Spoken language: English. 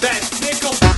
that nickel.